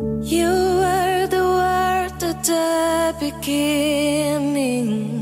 You were the word at the beginning.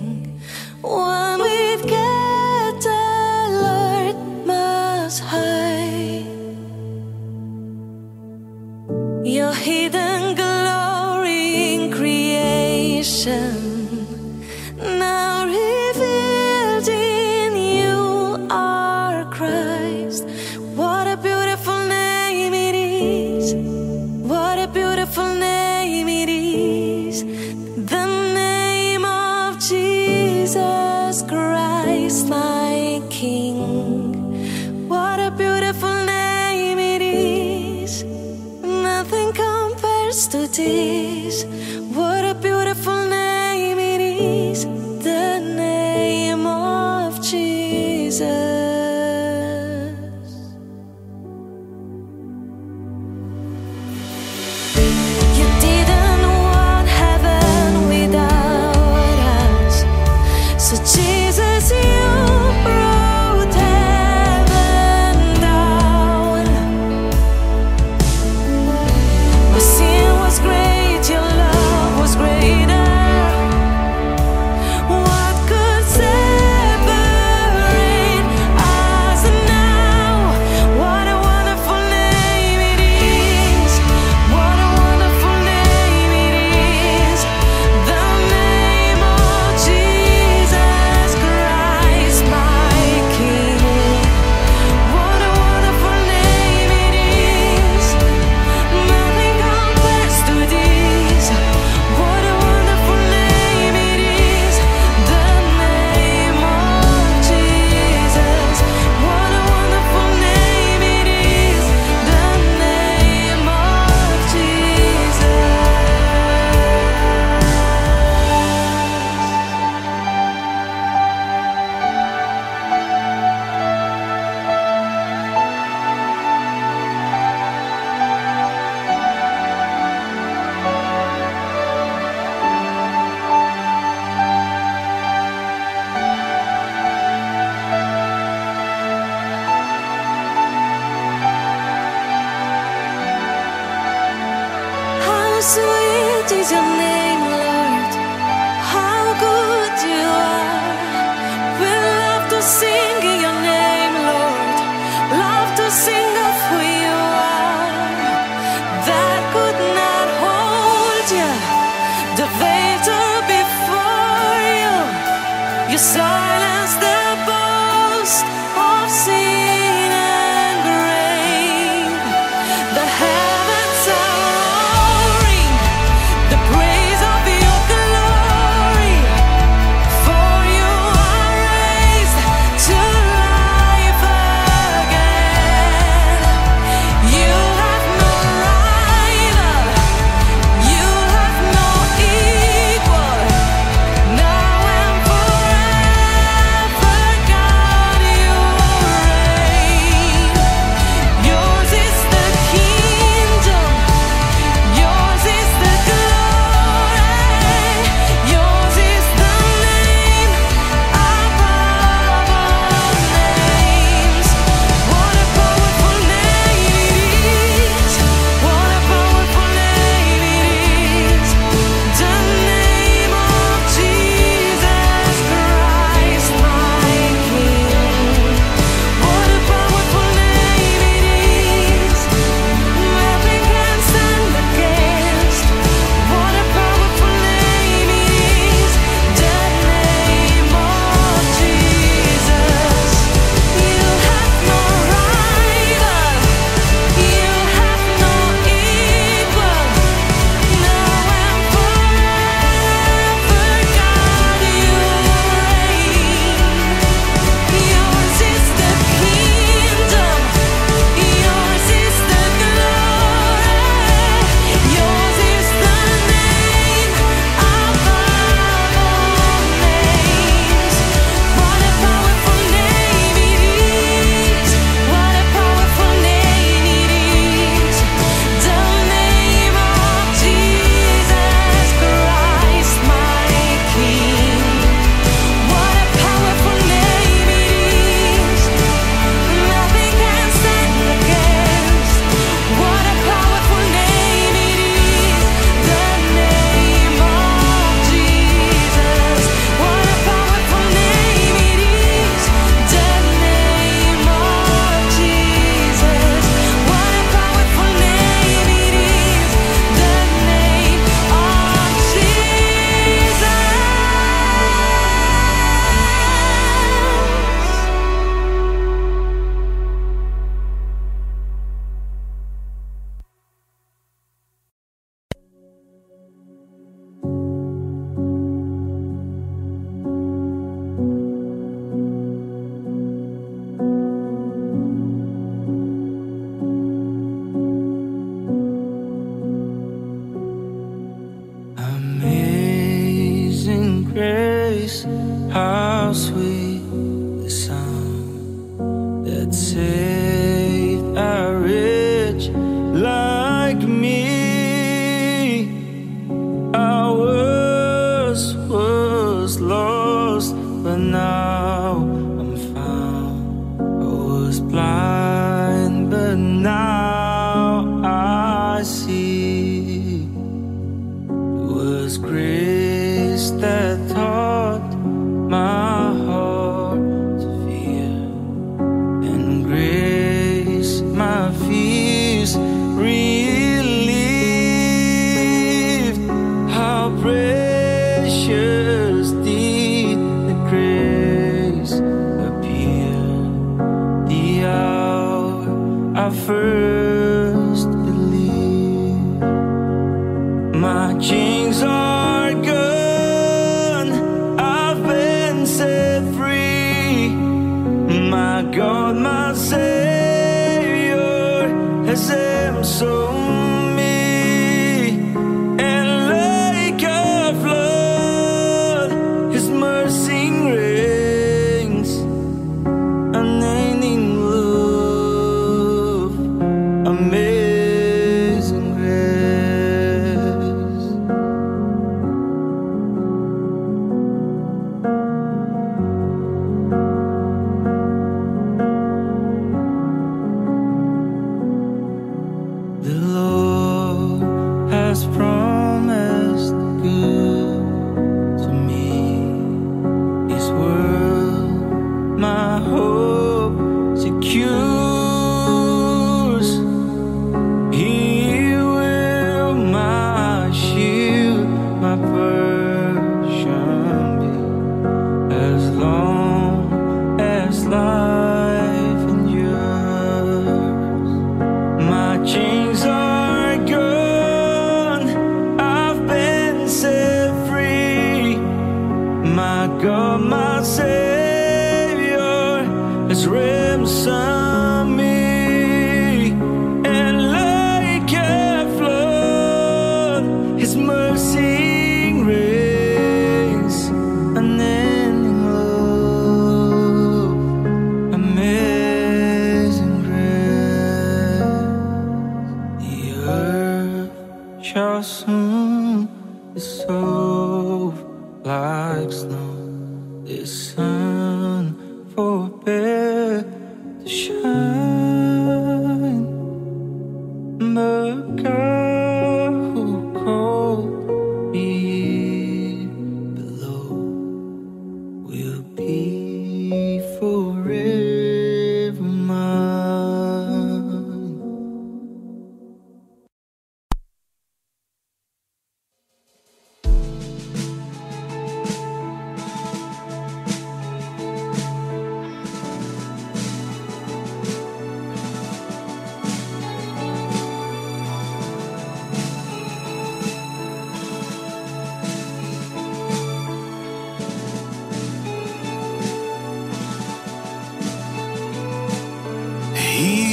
Sweet is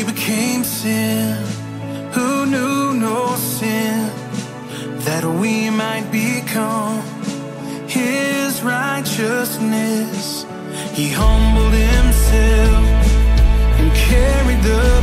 became sin who knew no sin that we might become his righteousness. He humbled himself and carried the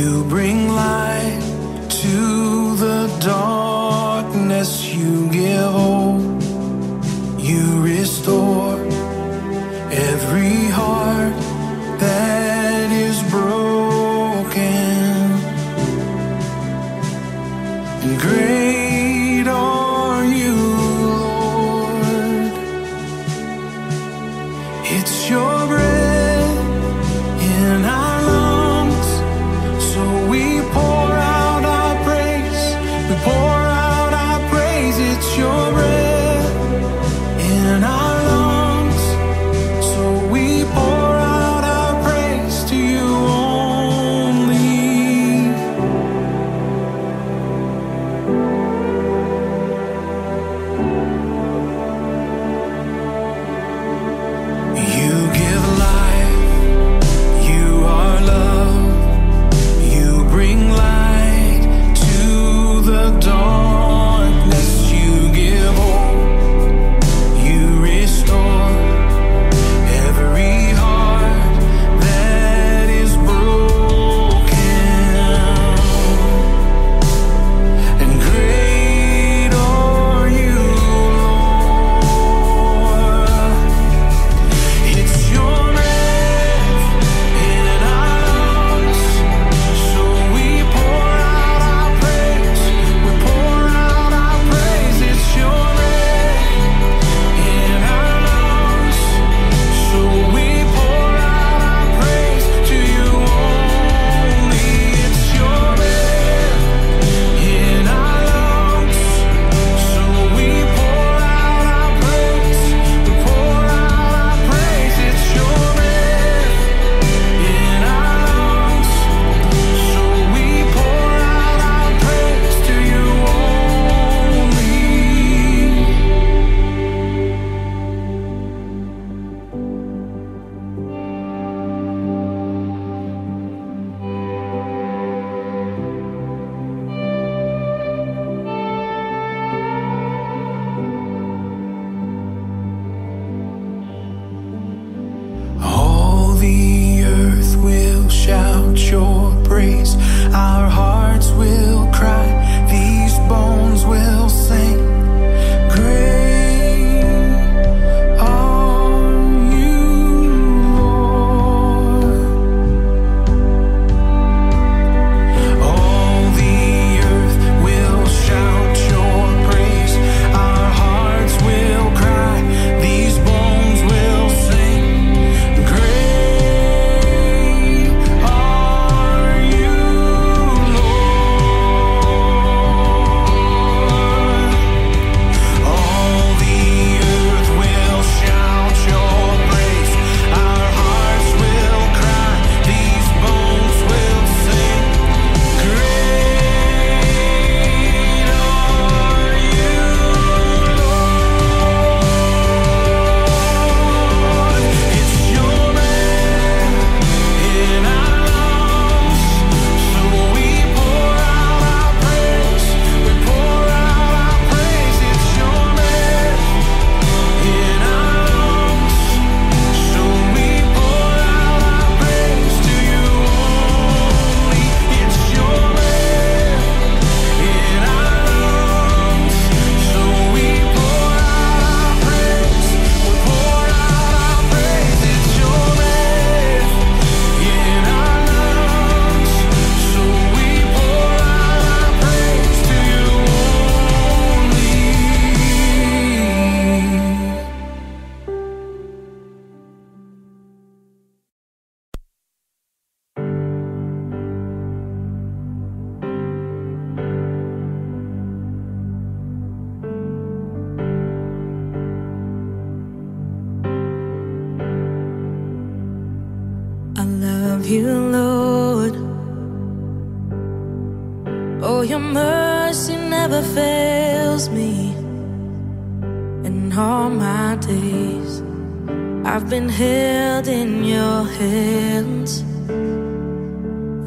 you bring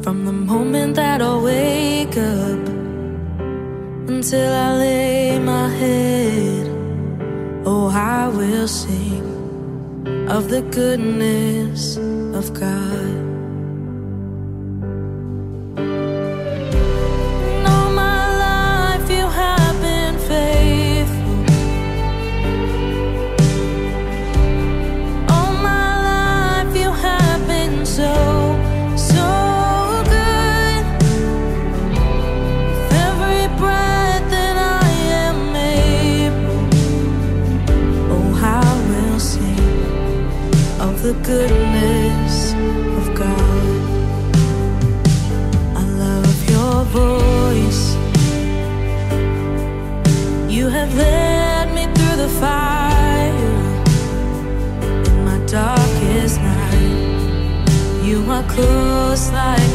From the moment that I wake up until I lay my head, oh, I will sing of the goodness of God. goodness of God. I love your voice. You have led me through the fire in my darkest night. You are close like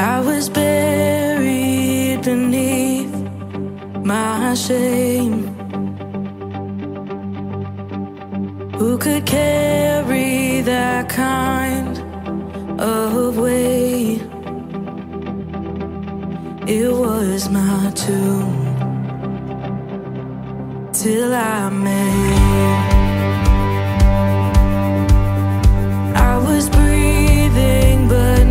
I was buried beneath my shame. Who could carry that kind of weight? It was my tomb till I made. I was breathing, but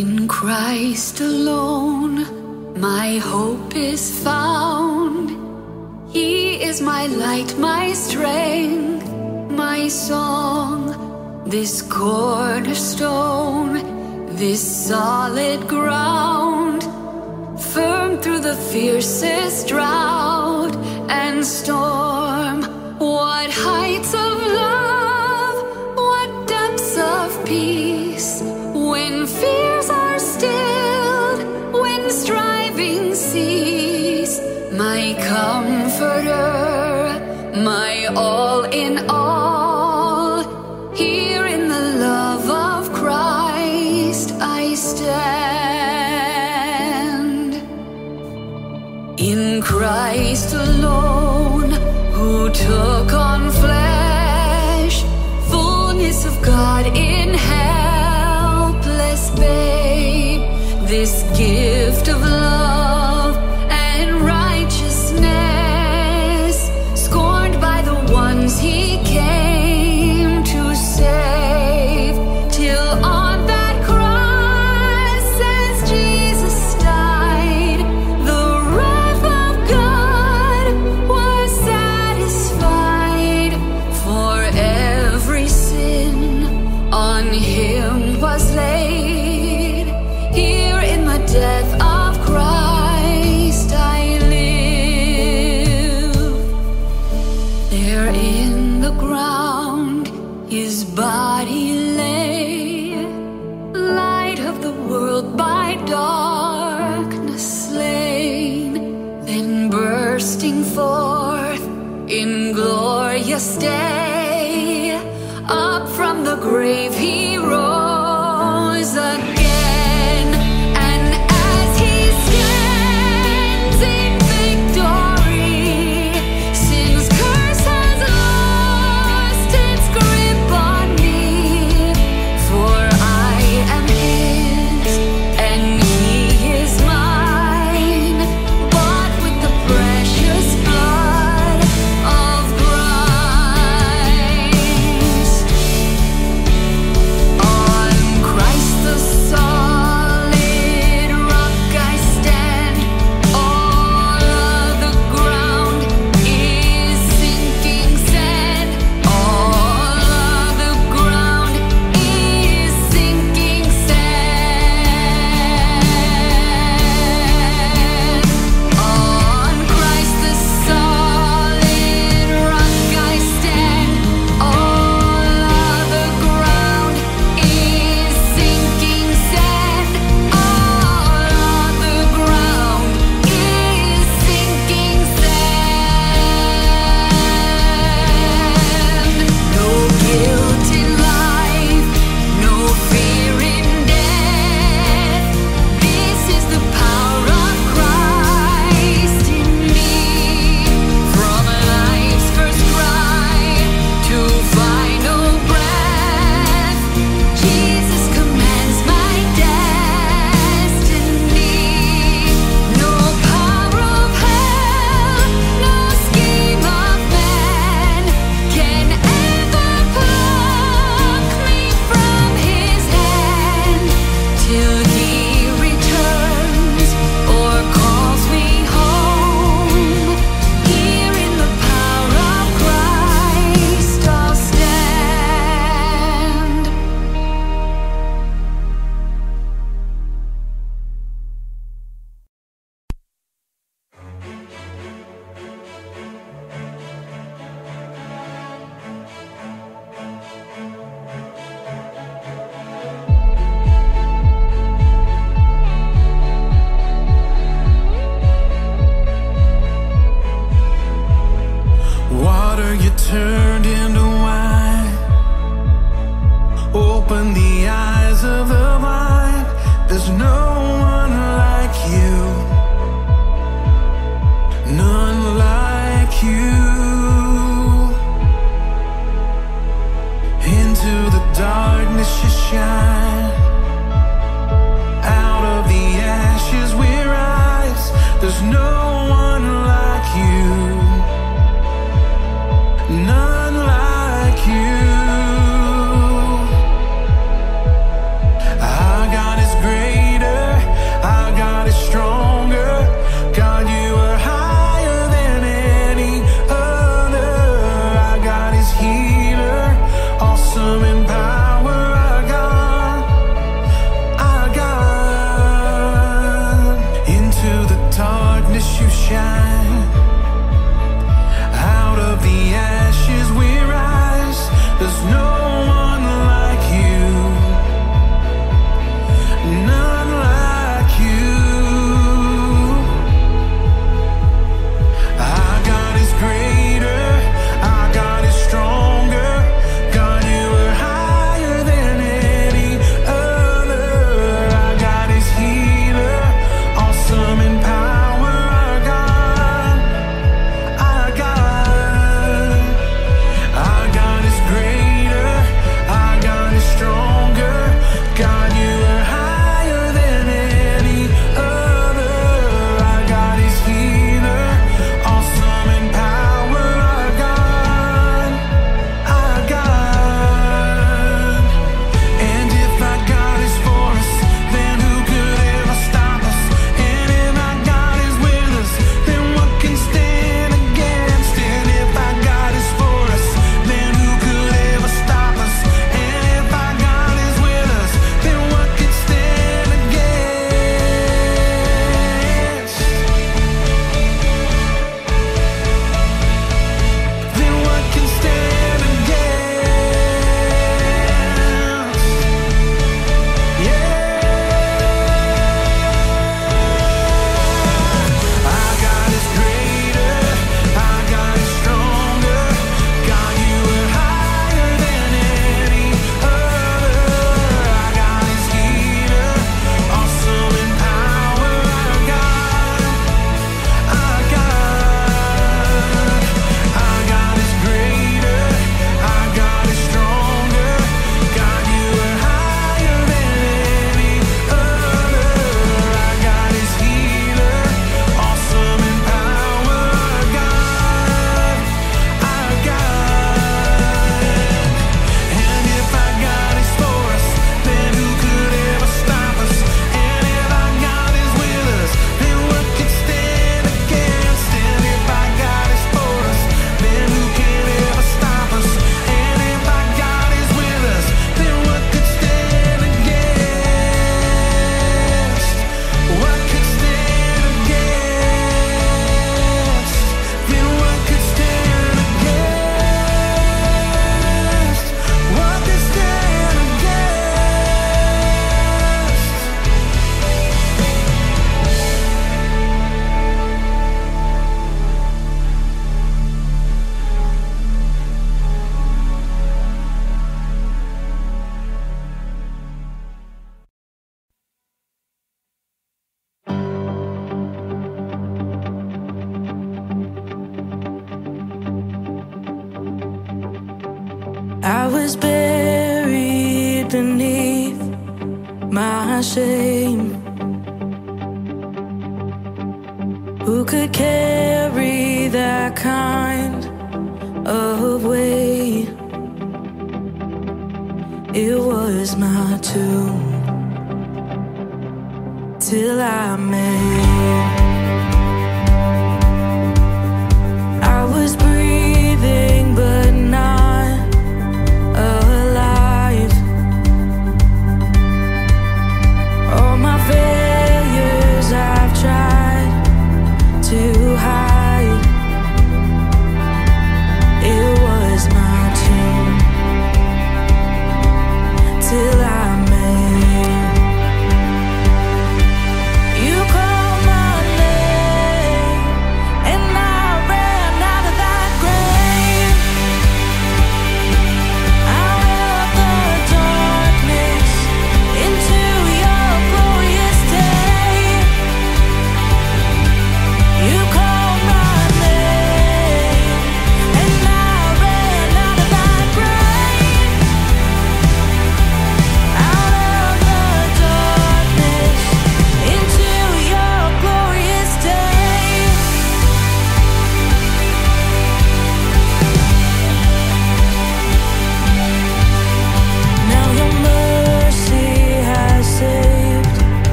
In Christ alone, my hope is found. He is my light, my strength, my song. This cornerstone, this solid ground, firm through the fiercest drought and storm. What heights of love! murder, my all in all. Here in the love of Christ I stand. In Christ alone, who took darkness you shine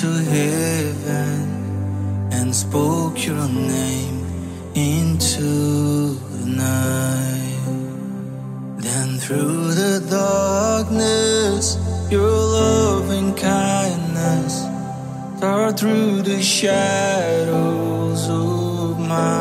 to heaven and spoke your name into the night. Then through the darkness, your loving kindness tore through the shadows of my.